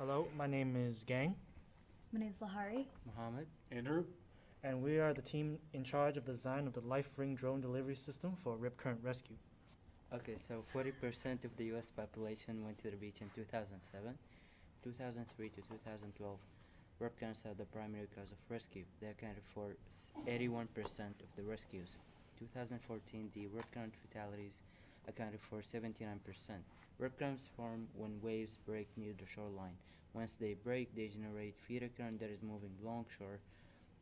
Hello, my name is Gang, My name is Lahari. Mohammed. Andrew? and we are the team in charge of the design of the Life Ring drone delivery system for Rip Current Rescue. Okay, so 40% of the US population went to the beach in 2007. 2003 to 2012, rip currents are the primary cause of rescue. They accounted for 81% of the rescues. 2014, the rip current fatalities accounted for 79%. Rip currents form when waves break near the shoreline. Once they break, they generate feeder current that is moving longshore.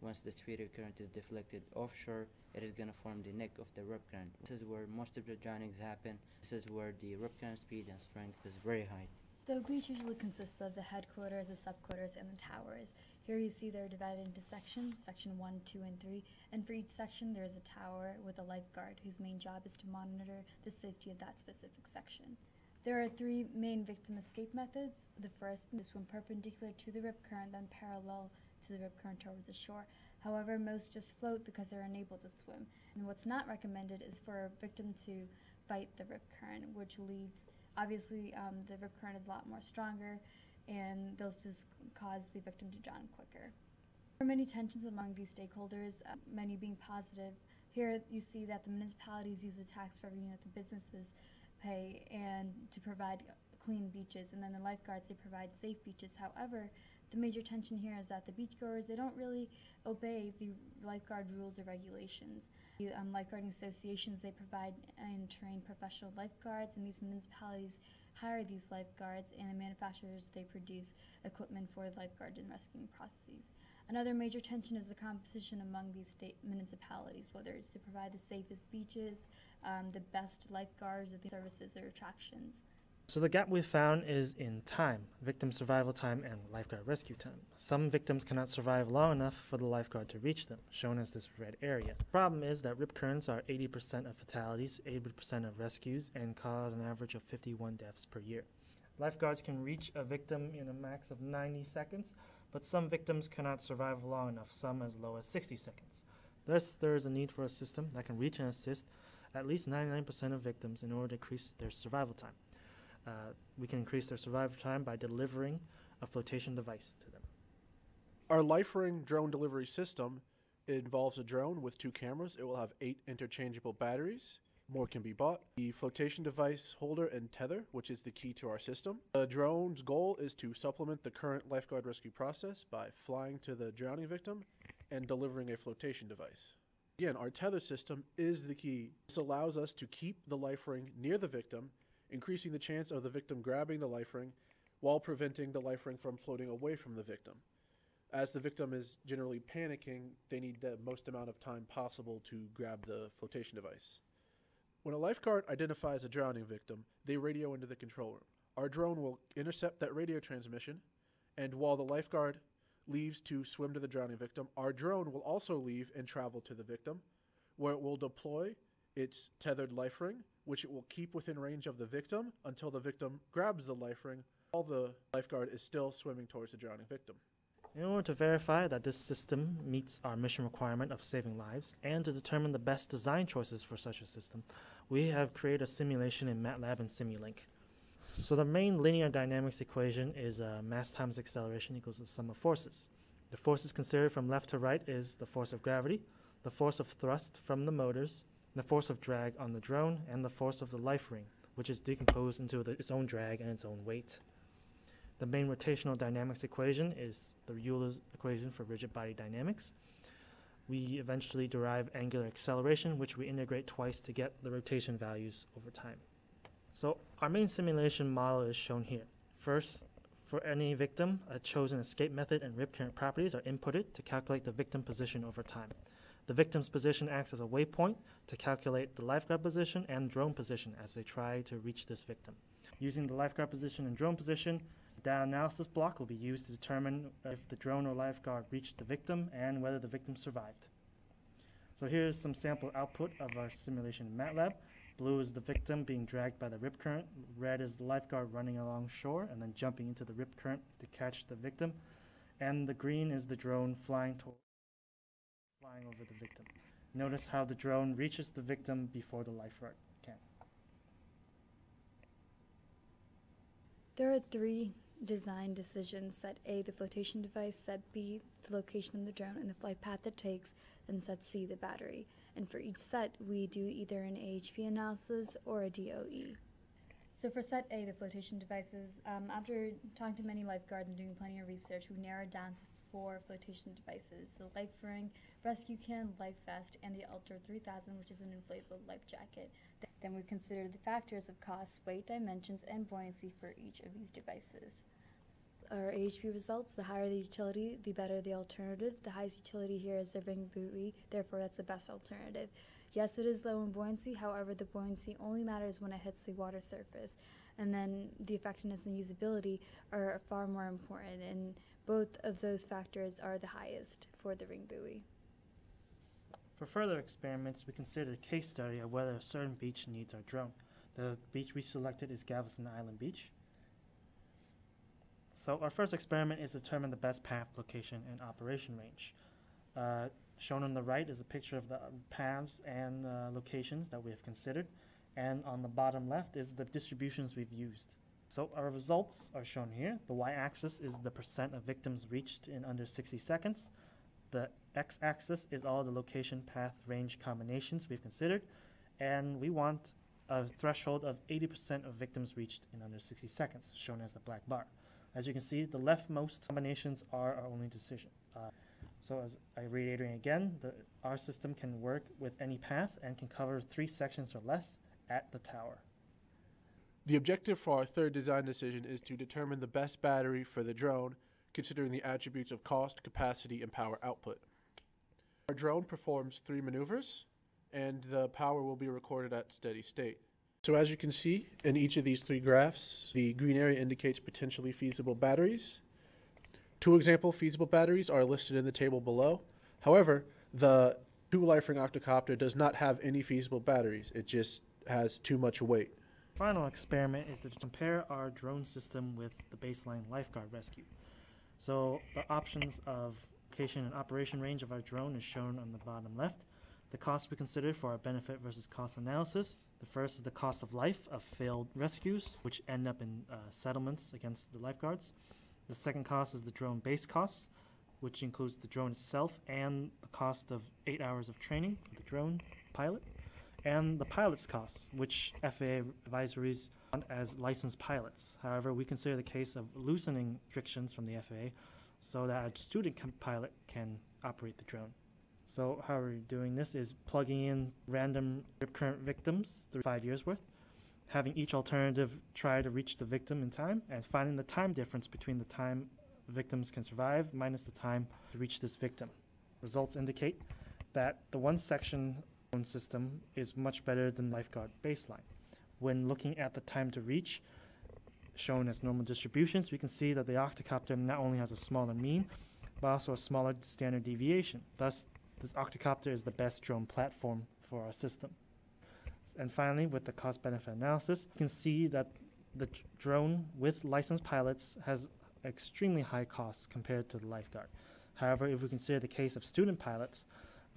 Once this feeder current is deflected offshore, it is going to form the neck of the rip current. This is where most of the drownings happen. This is where the rip current speed and strength is very high. The beach usually consists of the headquarters, the subquarters, and the towers. Here you see they're divided into sections, section 1, 2, and 3, and for each section there is a tower with a lifeguard whose main job is to monitor the safety of that specific section. There are three main victim escape methods. The first is swim perpendicular to the rip current, then parallel to the rip current towards the shore. However, most just float because they're unable to swim. And what's not recommended is for a victim to fight the rip current, which leads obviously um, the rip current is a lot more stronger and those just cause the victim to drown quicker. There are many tensions among these stakeholders, uh, many being positive. Here you see that the municipalities use the tax revenue that the businesses pay and to provide clean beaches and then the lifeguards they provide safe beaches. However, the major tension here is that the beachgoers they don't really obey the lifeguard rules or regulations. The um, lifeguarding associations they provide and train professional lifeguards, and these municipalities hire these lifeguards, and the manufacturers they produce equipment for lifeguard and rescuing processes. Another major tension is the competition among these state municipalities, whether it's to provide the safest beaches, um, the best lifeguards, or the services or attractions. So the gap we found is in time, victim survival time and lifeguard rescue time. Some victims cannot survive long enough for the lifeguard to reach them, shown as this red area. The problem is that rip currents are 80% of fatalities, 80% of rescues, and cause an average of 51 deaths per year. Lifeguards can reach a victim in a max of 90 seconds, but some victims cannot survive long enough, some as low as 60 seconds. Thus, there is a need for a system that can reach and assist at least 99% of victims in order to increase their survival time. Uh, we can increase their survival time by delivering a flotation device to them. Our LifeRing drone delivery system involves a drone with two cameras. It will have eight interchangeable batteries. More can be bought. The flotation device holder and tether, which is the key to our system. The drone's goal is to supplement the current lifeguard rescue process by flying to the drowning victim and delivering a flotation device. Again, our tether system is the key. This allows us to keep the life ring near the victim, increasing the chance of the victim grabbing the life ring while preventing the life ring from floating away from the victim. As the victim is generally panicking, they need the most amount of time possible to grab the flotation device. When a lifeguard identifies a drowning victim, they radio into the control room. Our drone will intercept that radio transmission, and while the lifeguard leaves to swim to the drowning victim, our drone will also leave and travel to the victim, where it will deploy its tethered life ring, which it will keep within range of the victim until the victim grabs the life ring while the lifeguard is still swimming towards the drowning victim. In order to verify that this system meets our mission requirement of saving lives and to determine the best design choices for such a system, we have created a simulation in MATLAB and Simulink. So the main linear dynamics equation is uh, mass times acceleration equals the sum of forces. The forces considered from left to right is the force of gravity, the force of thrust from the motors, the force of drag on the drone, and the force of the life ring, which is decomposed into the, its own drag and its own weight. The main rotational dynamics equation is the Euler's equation for rigid body dynamics. We eventually derive angular acceleration, which we integrate twice to get the rotation values over time. So our main simulation model is shown here. First, for any victim, a chosen escape method and rip current properties are inputted to calculate the victim position over time. The victim's position acts as a waypoint to calculate the lifeguard position and drone position as they try to reach this victim. Using the lifeguard position and drone position, the analysis block will be used to determine if the drone or lifeguard reached the victim and whether the victim survived. So here's some sample output of our simulation in MATLAB. Blue is the victim being dragged by the rip current. Red is the lifeguard running along shore and then jumping into the rip current to catch the victim. And the green is the drone flying toward flying over the victim. Notice how the drone reaches the victim before the lifeguard can. There are three design decisions. Set A, the flotation device. Set B, the location of the drone and the flight path it takes. And set C, the battery. And for each set, we do either an AHP analysis or a DOE. So for set A, the flotation devices, um, after talking to many lifeguards and doing plenty of research, we've narrowed down to four flotation devices: the life ring, rescue can, life vest, and the Ultra 3000, which is an inflatable life jacket. Then we considered the factors of cost, weight, dimensions, and buoyancy for each of these devices. Our AHP results: the higher the utility, the better the alternative. The highest utility here is the ring buoy, therefore that's the best alternative. Yes, it is low in buoyancy, however, the buoyancy only matters when it hits the water surface. And then the effectiveness and usability are far more important, and both of those factors are the highest for the ring buoy. For further experiments, we considered a case study of whether a certain beach needs our drone. The beach we selected is Galveston Island Beach. So our first experiment is to determine the best path, location, and operation range. Uh, shown on the right is a picture of the paths and uh, locations that we have considered, and on the bottom left is the distributions we've used. So our results are shown here. The y-axis is the percent of victims reached in under 60 seconds. The x-axis is all the location, path, range combinations we've considered, and we want a threshold of 80% of victims reached in under 60 seconds, shown as the black bar. As you can see, the leftmost combinations are our only decision. Uh, so as I reiterate again, the, our system can work with any path and can cover three sections or less at the tower. The objective for our third design decision is to determine the best battery for the drone, considering the attributes of cost, capacity, and power output. Our drone performs three maneuvers, and the power will be recorded at steady state. So as you can see in each of these three graphs, the green area indicates potentially feasible batteries. Two example feasible batteries are listed in the table below. However, the two life ring octocopter does not have any feasible batteries. It just has too much weight. Final experiment is to compare our drone system with the baseline lifeguard rescue. So the options of location and operation range of our drone is shown on the bottom left. The cost we considered for our benefit versus cost analysis. The first is the cost of life of failed rescues, which end up in uh, settlements against the lifeguards. The second cost is the drone base costs, which includes the drone itself and the cost of eight hours of training for the drone pilot, and the pilot's costs, which FAA advisories want as licensed pilots. However, we consider the case of loosening restrictions from the FAA so that a student pilot can operate the drone. So how we're doing this is plugging in random current victims through five years worth, having each alternative try to reach the victim in time, and finding the time difference between the time victims can survive minus the time to reach this victim. Results indicate that the one section system is much better than lifeguard baseline. When looking at the time to reach, shown as normal distributions, we can see that the octocopter not only has a smaller mean, but also a smaller standard deviation. Thus, this octocopter is the best drone platform for our system. And finally, with the cost benefit analysis, you can see that the drone with licensed pilots has extremely high costs compared to the lifeguard. However, if we consider the case of student pilots,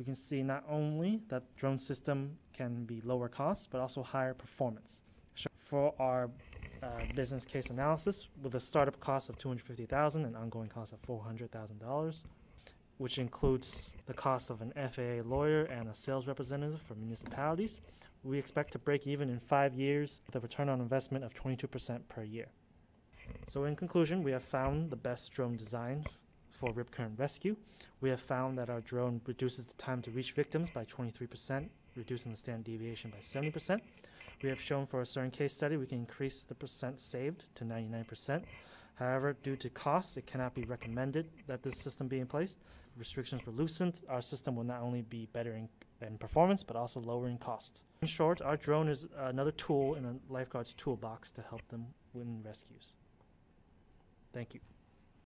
we can see not only that drone system can be lower cost, but also higher performance. For our uh, business case analysis, with a startup cost of 250000 and ongoing cost of $400,000, which includes the cost of an FAA lawyer and a sales representative for municipalities. We expect to break even in five years with a return on investment of 22% per year. So, in conclusion, we have found the best drone design for rip current rescue. We have found that our drone reduces the time to reach victims by 23%, reducing the standard deviation by 70%. We have shown for a certain case study we can increase the percent saved to 99%. However, due to costs, it cannot be recommended that this system be in place restrictions were loosened, our system will not only be better in, in performance, but also lowering costs. In short, our drone is another tool in a lifeguard's toolbox to help them win rescues. Thank you.